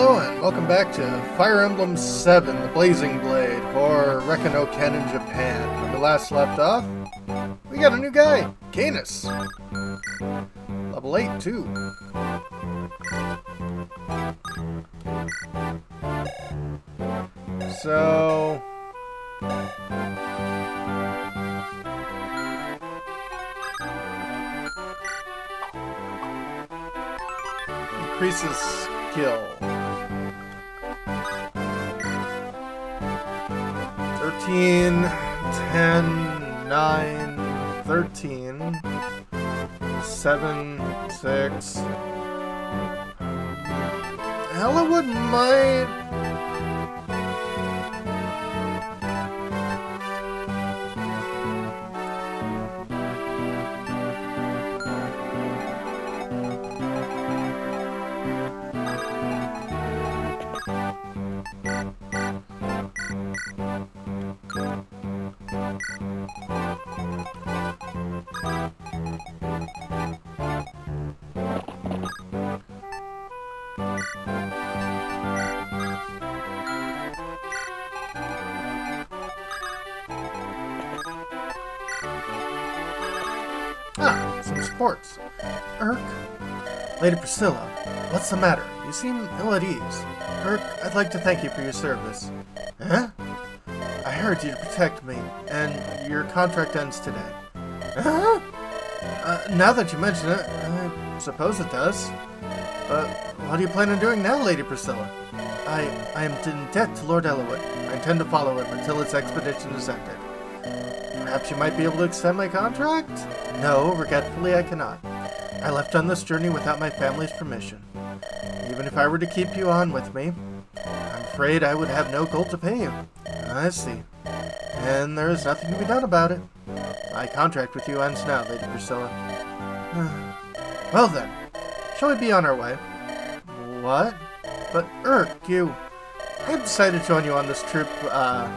Hello and welcome back to Fire Emblem 7, The Blazing Blade, for Rekka no Ken in Japan. When we last left off, we got a new guy, Canas. Level 8, too. So... Increases skill. 13, 10, 9, 13, 7, 6. Hell, I Erk. Lady Priscilla, what's the matter? You seem ill at ease. Erk, I'd like to thank you for your service. Huh? I hired you to protect me, and your contract ends today. Huh? Uh, now that you mention it, I suppose it does. But what do you plan on doing now, Lady Priscilla? I, I am in debt to Lord Eliwood. I intend to follow him until his expedition is ended. Perhaps you might be able to extend my contract? No, regretfully I cannot. I left on this journey without my family's permission. Even if I were to keep you on with me, I'm afraid I would have no gold to pay you. I see. And there is nothing to be done about it. My contract with you ends now, Lady Priscilla. well then, shall we be on our way? What? But Erk, you... I've decided to join you on this trip, uh,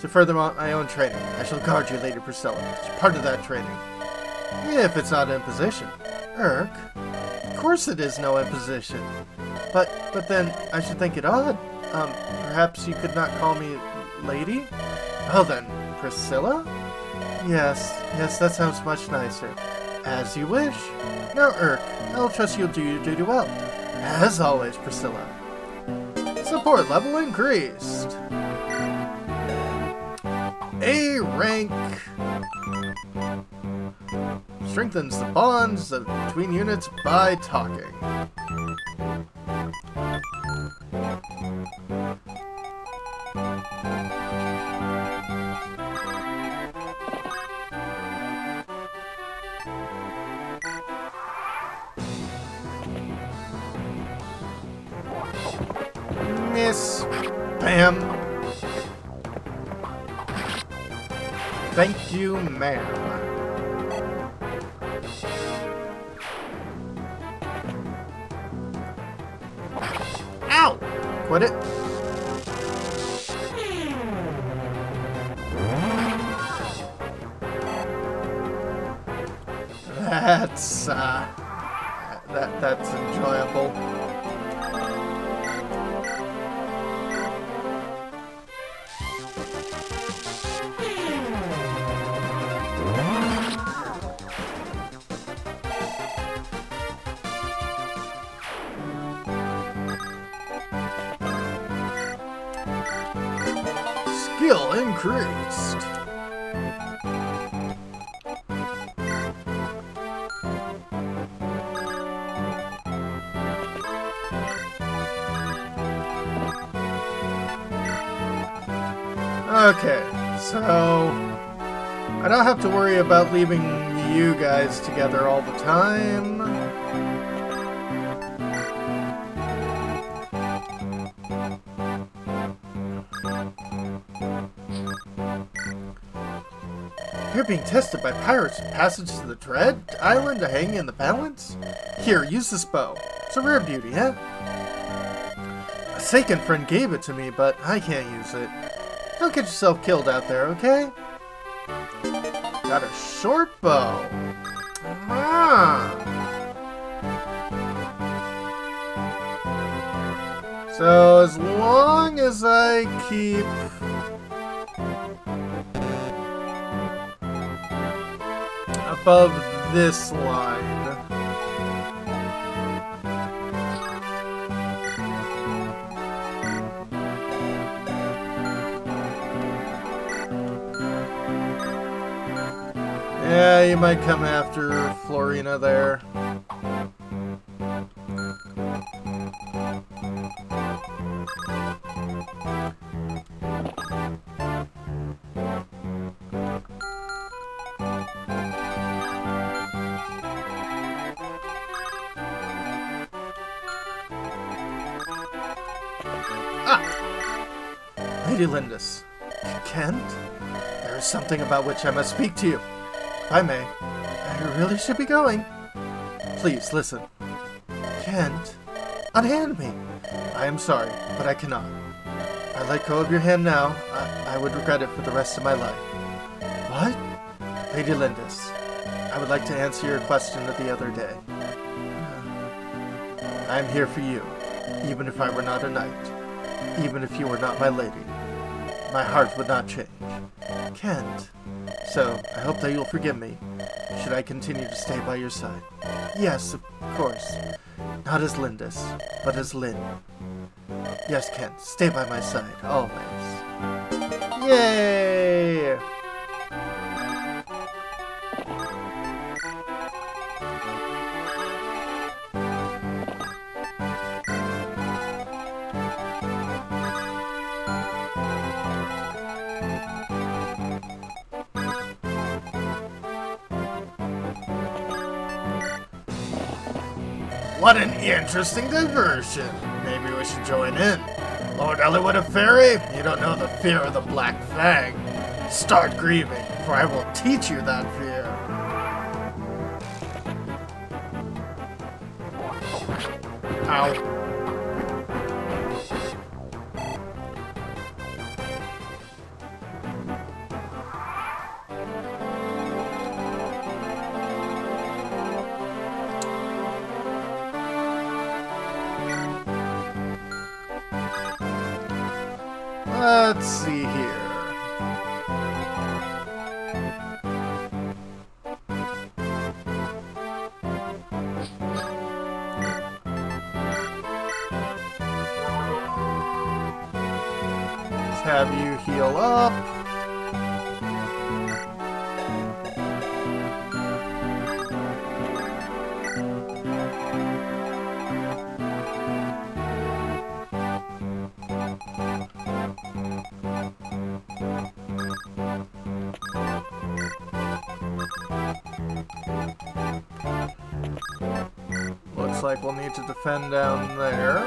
to further my own training. I shall guard you, Lady Priscilla. It's part of that training. If it's not imposition. Erk? Of course it is no imposition. But, but then, I should think it odd. Um, perhaps you could not call me Lady? Well then, Priscilla? Yes, yes, that sounds much nicer. As you wish. Now, Erk, I'll trust you'll do your duty well. As always, Priscilla. Support level increased. A rank strengthens the bonds between units by talking. That's, uh, that, that's enjoyable. Okay, so I don't have to worry about leaving you guys together all the time. You're being tested by pirates passage to the Dread Island to hang in the balance? Here, use this bow. It's a rare beauty, huh? A Sacaen friend gave it to me, but I can't use it. Don't get yourself killed out there, okay? Got a short bow. Ah. So as long as I keep... above this line... Yeah, you might come after Florina there. Ah! Lady Lyndis. Kent? There is something about which I must speak to you. I may. I really should be going. Please, listen. Kent, unhand me. I am sorry, but I cannot. I let go of your hand now, I, I would regret it for the rest of my life. What? Lady Lyndis, I would like to answer your question of the other day. I am here for you, even if I were not a knight, even if you were not my lady. My heart would not change. Kent. So, I hope that you'll forgive me, should I continue to stay by your side. Yes, of course. Not as Lyndis, but as Lyn. Yes, Kent, stay by my side, always. Yay! Interesting diversion. Maybe we should join in. Lord Eliwood of Pherae, you don't know the fear of the Black Fang. Start grieving, for I will teach you that fear. Ow. Like we'll need to defend down there.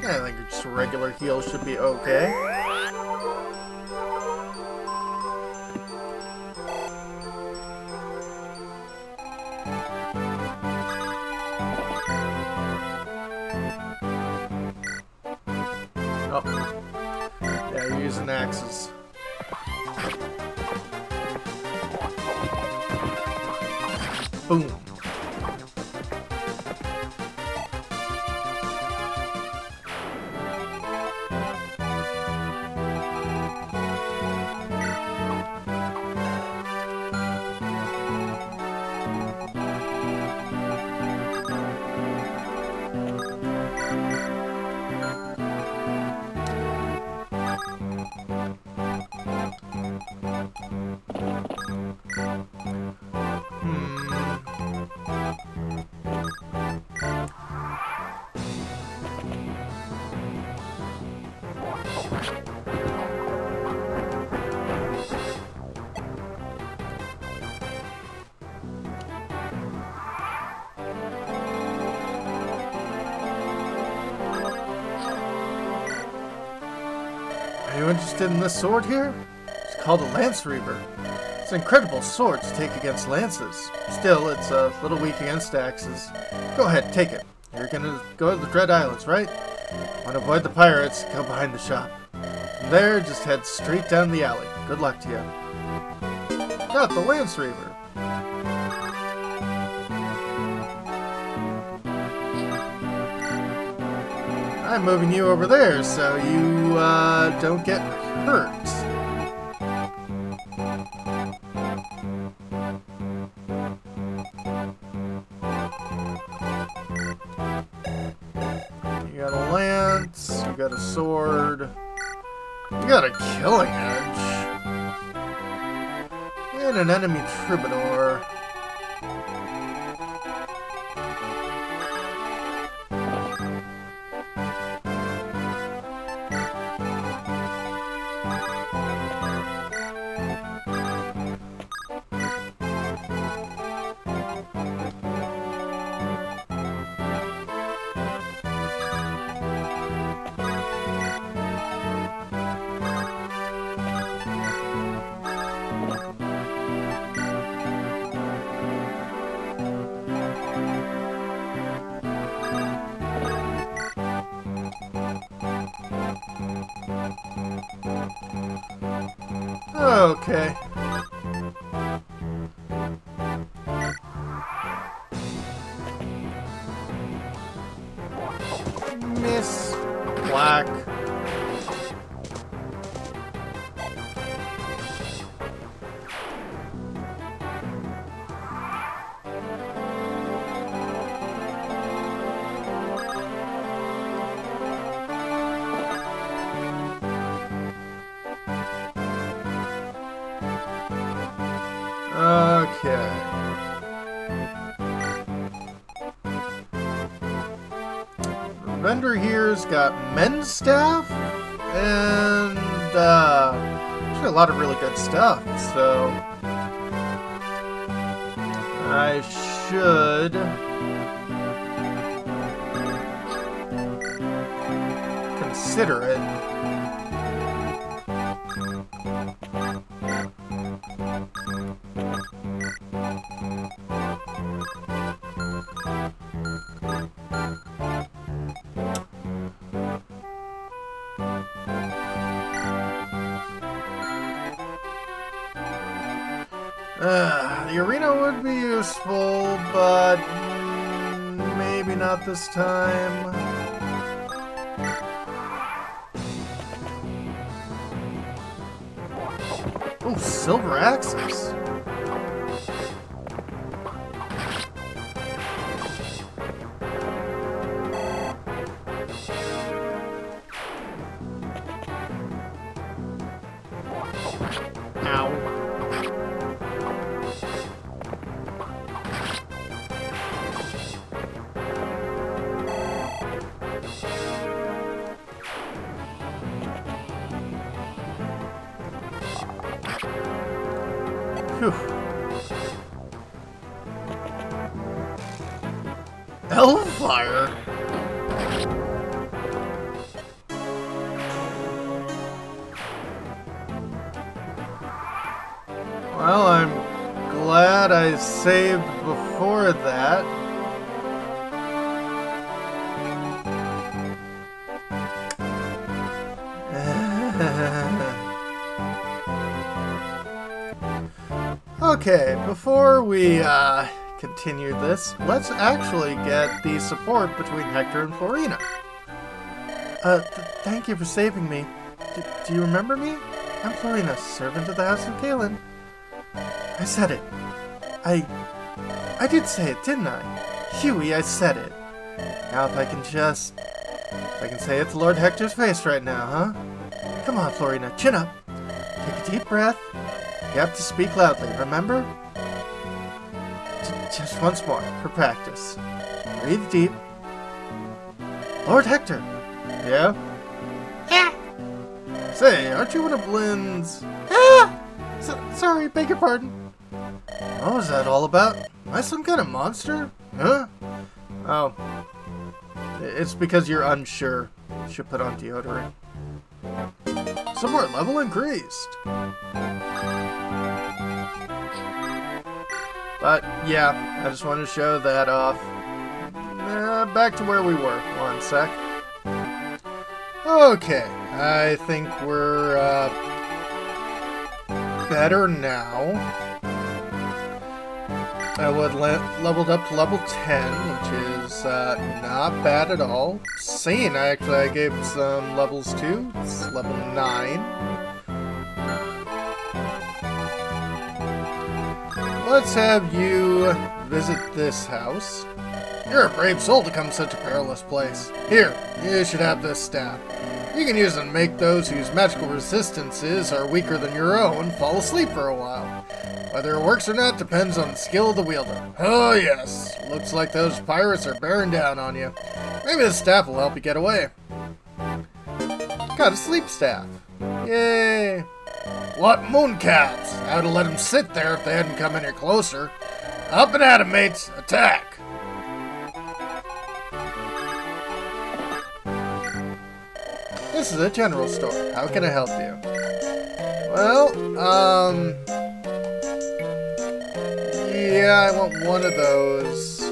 Yeah, I think just regular heal should be okay. Oh. Yeah, axes. Boom. In this sword here? It's called a Lance Reaver. It's an incredible sword to take against lances. Still, it's a little weak against axes. Go ahead, take it. You're gonna go to the Dread Islands, right? Want to avoid the pirates, go behind the shop. there, just head straight down the alley. Good luck to you. Got the Lance Reaver. I'm moving you over there so you uh, don't get hurt. You got a lance, you got a sword, you got a killing edge, and an enemy troubadour. Okay. Here's got men's stuff and uh, actually a lot of really good stuff. So I should consider it. Uh, the arena would be useful, but maybe not this time. Oh, silver axes. I saved before that. Okay, before we uh, continue this, let's actually get the support between Hector and Florina. Uh, th thank you for saving me. D do you remember me? I'm Florina, servant of the House of Caelin. I said it. I... I did say it, didn't I? Huey, I said it. Now if I can just... If I can say it to Lord Hector's face right now, huh? Come on, Florina, chin up. Take a deep breath. You have to speak loudly, remember? Just once more, for practice. Breathe deep. Lord Hector! Yeah? Yeah. Say, aren't you one of Lyn's... Ah! Sorry, beg your pardon. What was that all about? Am I some kind of monster? Huh? Oh. It's because you're unsure. Should put on deodorant. Support level increased. But, yeah, I just wanted to show that off. Uh, back to where we were. One sec. Okay, I think we're uh, better now. I would le leveled up to level 10, which is uh, not bad at all. Sain, I actually I gave some levels to. It's level 9. Let's have you visit this house. You're a brave soul to come to such a perilous place. Here, you should have this staff. You can use it to make those whose magical resistances are weaker than your own fall asleep for a while. Whether it works or not depends on the skill of the wielder. Oh yes, looks like those pirates are bearing down on you. Maybe the staff will help you get away. Got a sleep staff. Yay! What mooncats? I would have let them sit there if they hadn't come any closer. Up and at 'em, mates! Attack! This is a general store. How can I help you? Well, um... Yeah, I want one of those.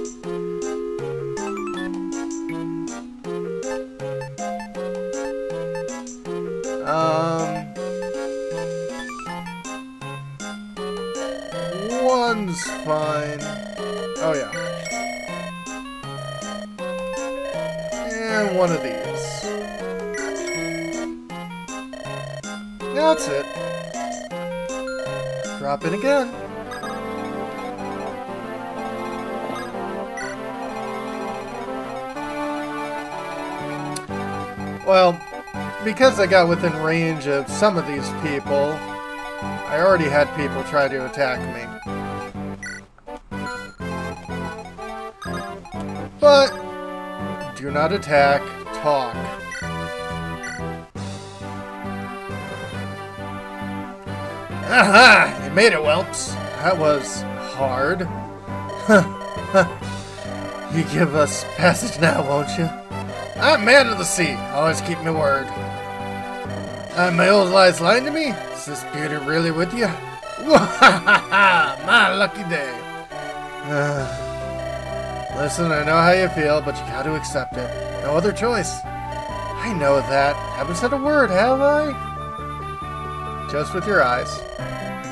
Um... One's fine. Oh, yeah. And one of these. That's it. Drop in again. Well, because I got within range of some of these people, I already had people try to attack me. But, do not attack, talk. Aha! You made it, Whelps. That was hard. you give us passage now, won't you? I'm man of the sea. Always keep my word. Uh, my old lies lying to me? Is this beauty really with you? my lucky day. Uh, listen, I know how you feel, but you gotta accept it. No other choice. I know that. Haven't said a word, have I? Just with your eyes.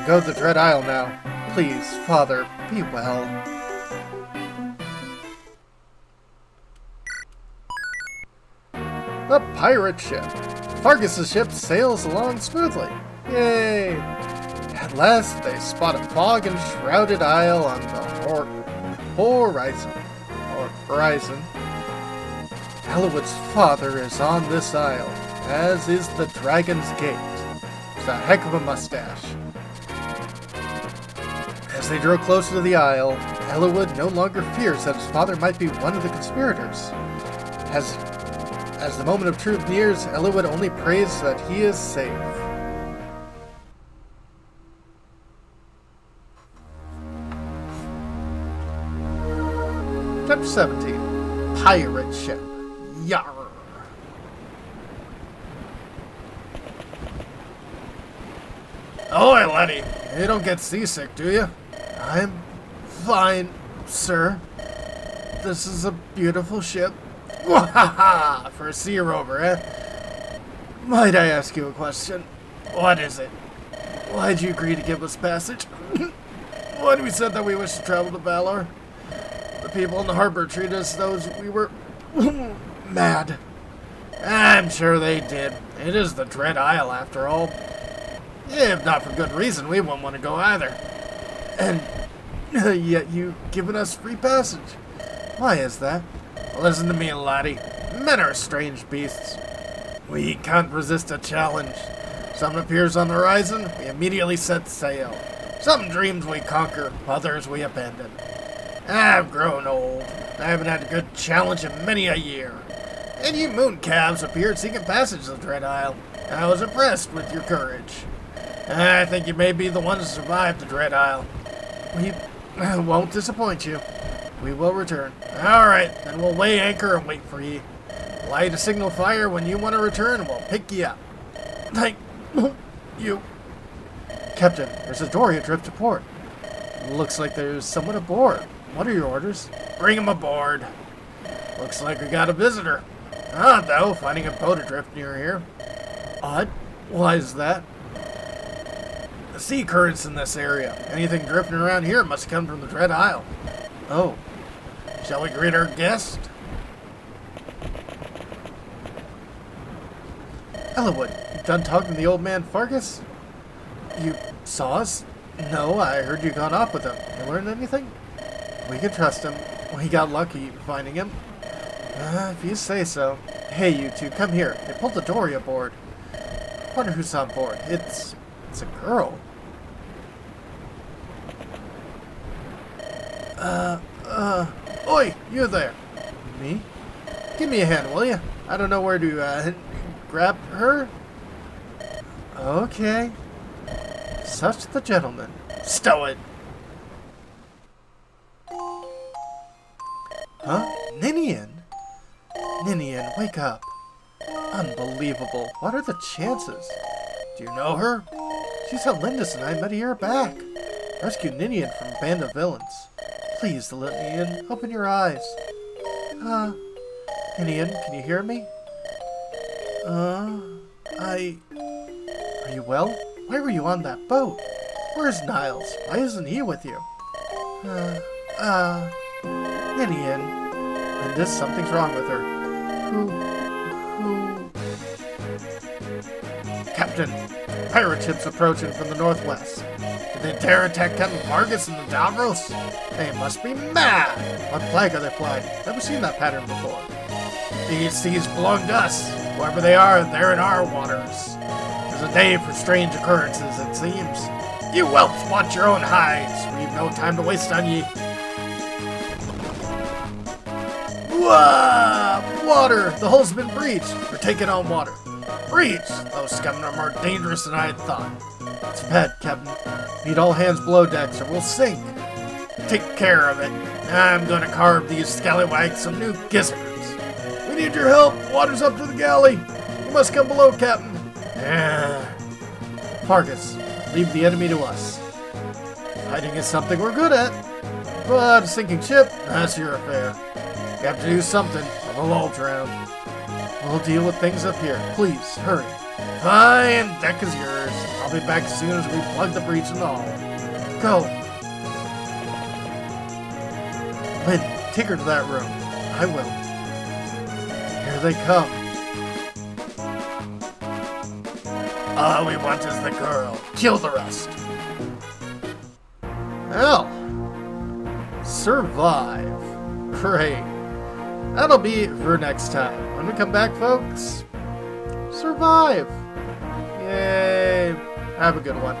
Go to the Dread Isle now. Please, Father, be well. The pirate ship. Fargus' ship sails along smoothly. Yay! At last, they spot a fog and shrouded isle on the hor horizon. Or horizon. Eliwood's father is on this isle, as is the Dragon's Gate. A heck of a mustache. As they drew closer to the isle, Eliwood no longer fears that his father might be one of the conspirators. As, as the moment of truth nears, Eliwood only prays that he is safe. Chapter 17 Pirate Ship. Yar. Ahoy, Letty! You don't get seasick, do you? I'm fine, sir. This is a beautiful ship. Wahaha! For a sea rover, eh? Might I ask you a question? What is it? Why'd you agree to give us passage? when we said that we wished to travel to Valor? The people in the harbor treated us those we were mad. I'm sure they did. It is the Dread Isle, after all. If not for good reason, we wouldn't want to go either. And yet you've given us free passage. Why is that? Listen to me, laddie. Men are strange beasts. We can't resist a challenge. Something appears on the horizon, we immediately set sail. Some dreams we conquer, others we abandon. I've grown old. I haven't had a good challenge in many a year. And you mooncalves appeared seeking passage to the Dread Isle. I was impressed with your courage. I think you may be the one to survive the Dread Isle. We won't disappoint you. We will return. Alright, then we'll weigh anchor and wait for ye. Light a signal fire when you want to return and we'll pick ye up. Thank you. Captain, there's a dory adrift to port. Looks like there's someone aboard. What are your orders? Bring him aboard. Looks like we got a visitor. Not though, finding a boat adrift near here. Odd? Why is that? The sea currents in this area. Anything drifting around here must come from the Dread Isle. Oh. Shall we greet our guest? Eliwood, you done talking to the old man Fargus? You saw us? No, I heard you got off with him. You learned anything? We can trust him. We got lucky finding him. Uh, if you say so. Hey, you two, come here. They pulled the dory aboard. Wonder who's on board. It's... it's a girl. Uh. Oi, you there. Me? Give me a hand, will you? I don't know where to, uh, grab her? Okay. Such the gentleman. Stow it! Huh? Ninian? Ninian, wake up. Unbelievable. What are the chances? Do you know her? She's how Lyndis and I met a year back. Rescued Ninian from a band of villains. Please, Ninian, open your eyes. Uh, Ninian, can you hear me? Uh, I... Are you well? Why were you on that boat? Where's Nils? Why isn't he with you? Uh, uh... Ninian. Lyndis, something's wrong with her. Who... who... Captain, pirate ships approaching from the northwest. Did attack Captain Fargus and the Davros? They must be mad! What flag are they flying? Never seen that pattern before. These seas belong to us. Whoever they are, they're in our waters. There's a day for strange occurrences, it seems. You whelps watch your own hides. We've no time to waste on ye. Whoa! Water! The hull's been breached. We're taking on water. Breached! Those scum are more dangerous than I had thought. It's bad, Captain. Need all hands below decks or we'll sink. Take care of it. I'm gonna carve these scallywags some new gizzards. We need your help. Water's up to the galley. You must come below, Captain. Yeah. Fargus, leave the enemy to us. Fighting is something we're good at. But a sinking ship, that's your affair. You have to do something, or we'll all drown. We'll deal with things up here. Please, hurry. Fine, deck is yours. I'll be back as soon as we plug the breach and all. Go. Lyn, take her to that room. I will. Here they come. All we want is the girl. Kill the rest. Hell. Survive. Great. That'll be for next time. We come back, folks, survive. Yay. Have a good one.